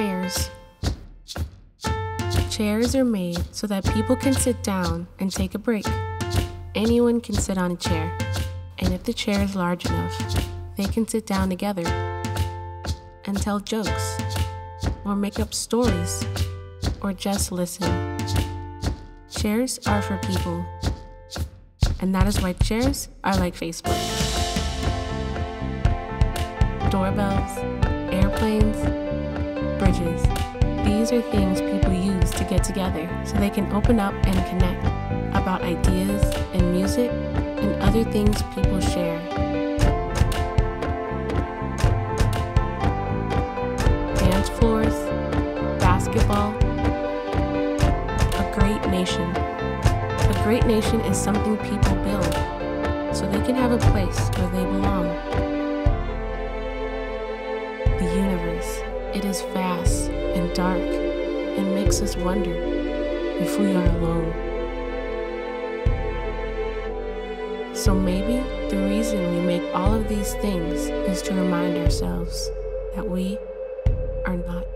Chairs. Chairs are made so that people can sit down and take a break. Anyone can sit on a chair, and if the chair is large enough, they can sit down together and tell jokes, or make up stories, or just listen. Chairs are for people, and that is why chairs are like Facebook. Doorbells, airplanes, These are things people use to get together so they can open up and connect about ideas and music and other things people share. Dance floors, basketball, a great nation. A great nation is something people build so they can have a place where they belong. The universe, it is vast dark and makes us wonder if we are alone. So maybe the reason we make all of these things is to remind ourselves that we are not